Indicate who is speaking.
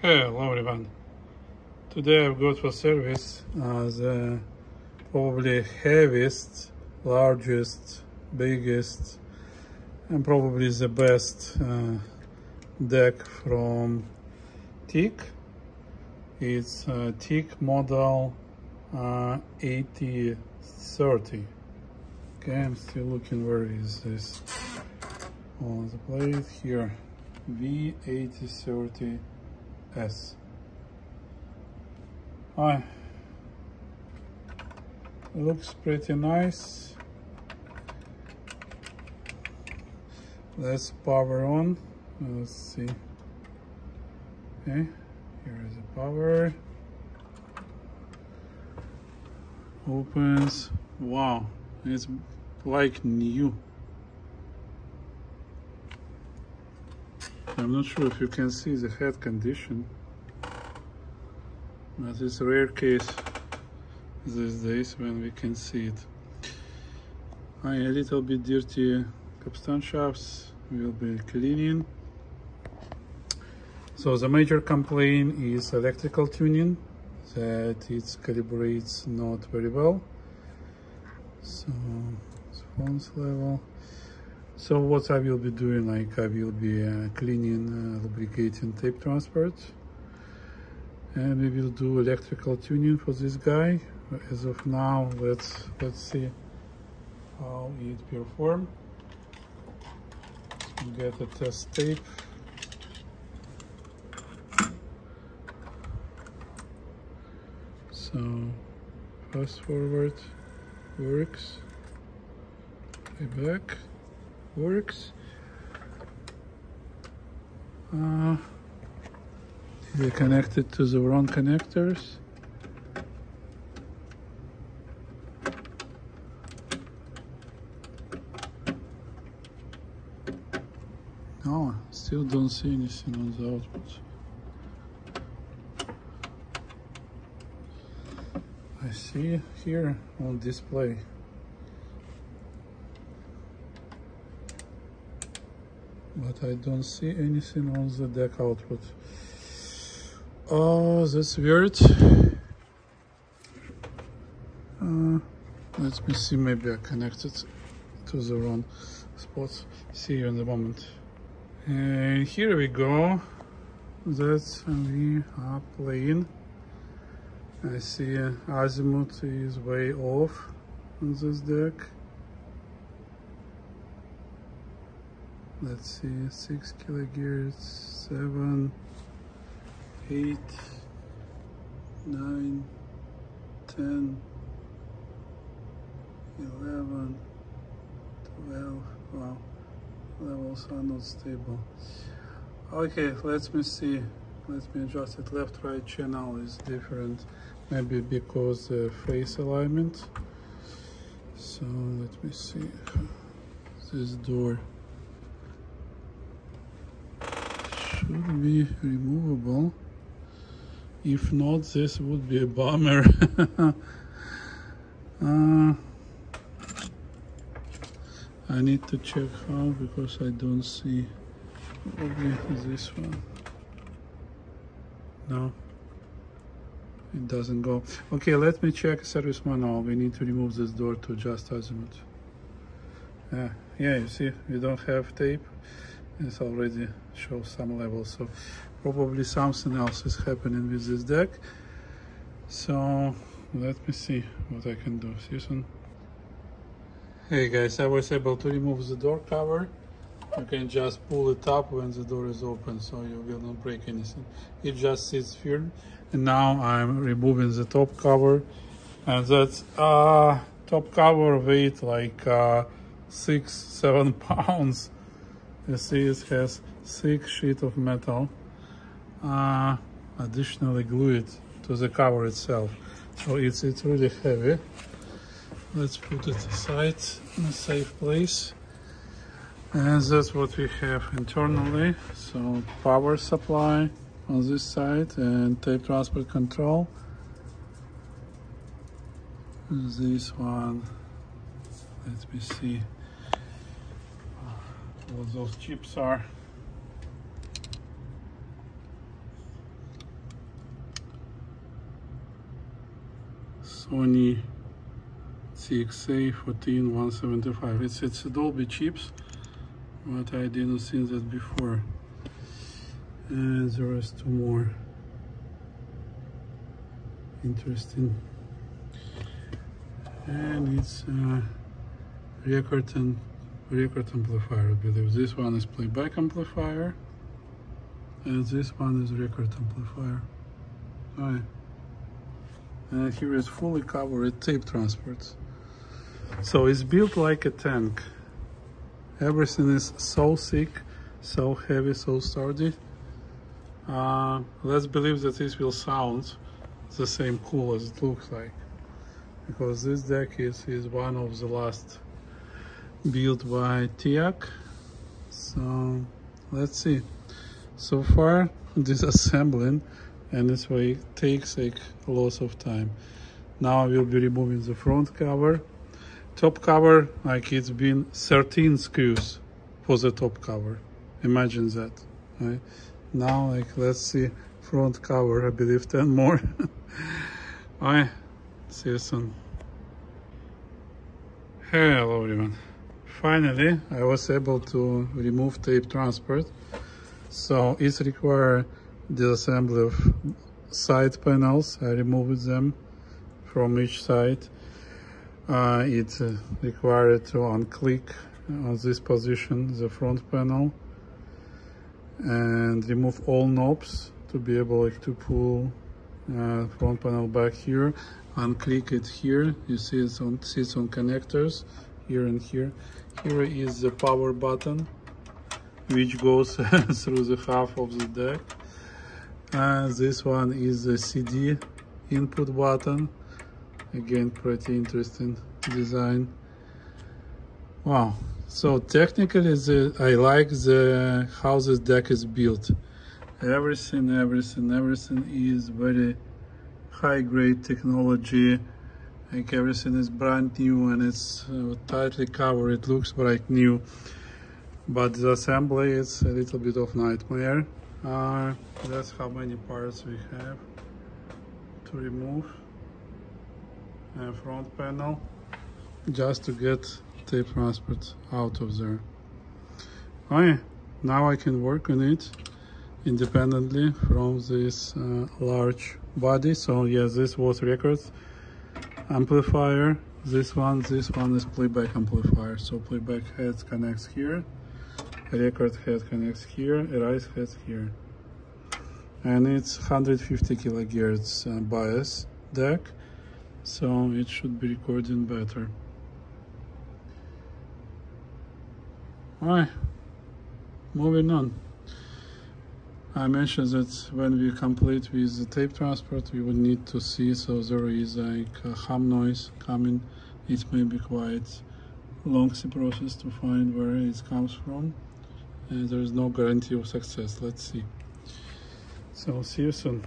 Speaker 1: Hello everyone. Today I've got for service uh, the probably heaviest, largest, biggest and probably the best uh, deck from Teac. It's uh, Teac model uh, 8030. Okay, I'm still looking where is this on the plate here. V8030 S. Hi. Looks pretty nice. Let's power on. Let's see. Okay, here is the power. Opens. Wow, it's like new. I'm not sure if you can see the head condition, but it's a rare case these days when we can see it. I a little bit dirty capstan shafts will be cleaning. So the major complaint is electrical tuning, that it calibrates not very well. So, phones level. So what I will be doing, like I will be uh, cleaning, uh, lubricating tape transport. And we will do electrical tuning for this guy. As of now, let's let's see how it perform. Get a test tape. So fast forward works. Play back works. Uh, they connected to the wrong connectors. No, still don't see anything on the output. I see here on display but I don't see anything on the deck output. Oh, that's weird. Uh, let me see, maybe I connected to the wrong spot. See you in a moment. And here we go. That's we are playing. I see azimuth is way off on this deck. Let's see, six kilohertz, seven, eight, nine, ten, eleven, twelve. Wow, levels are not stable. Okay, let me see. Let me adjust it. Left right channel is different. Maybe because the phase alignment. So let me see. This door. Should be removable. If not, this would be a bummer. uh, I need to check how because I don't see probably this one. No, it doesn't go. Okay, let me check service manual. We need to remove this door to adjust azimuth. Yeah, yeah, you see, we don't have tape it already shows some levels so probably something else is happening with this deck. So let me see what I can do. Soon hey guys I was able to remove the door cover. You can just pull it up when the door is open so you will not break anything. It just sits firm and now I'm removing the top cover. And that uh, top cover weight like uh, six seven pounds you see it has thick sheet of metal uh, additionally glued to the cover itself. So it's it's really heavy. Let's put it aside in a safe place. And that's what we have internally. So power supply on this side and tape transport control. This one let me see those chips are. Sony CXA 14175. It's it's Dolby chips, but I didn't see that before. And there is two more interesting. And it's uh, record and record amplifier I believe. This one is playback amplifier and this one is record amplifier. Alright. and here is fully covered tape transports. So it's built like a tank. Everything is so thick so heavy so sturdy. Uh, let's believe that this will sound the same cool as it looks like because this deck is, is one of the last built by Teac. so let's see. So far disassembling and this way takes like lots of time. Now I will be removing the front cover. Top cover like it's been 13 screws for the top cover. Imagine that right? Now like let's see front cover I believe 10 more. Alright, see you soon. Hello everyone finally I was able to remove tape transport. So it's require disassembly of side panels. I removed them from each side. Uh, it's uh, required to unclick on this position the front panel and remove all knobs to be able like, to pull uh, front panel back here unclick it here. You see it's on sits on connectors here and here. Here is the power button which goes through the half of the deck. And this one is the CD input button. Again pretty interesting design. Wow. So technically the, I like the how this deck is built. Everything everything everything is very high grade technology like everything is brand new and it's uh, tightly covered it looks like new. But the assembly is a little bit of nightmare. Uh, that's how many parts we have to remove. And front panel just to get tape transport out of there. Okay now I can work on it independently from this uh, large body. So yes this was records amplifier this one this one is playback amplifier. So playback head connects here record head connects here erase head here. And it's 150 kilohertz uh, bias deck so it should be recording better. Alright moving on I mentioned that when we complete with the tape transport we would need to see so there is like a hum noise coming. It may be quite long process to find where it comes from. And there is no guarantee of success. Let's see. So see you soon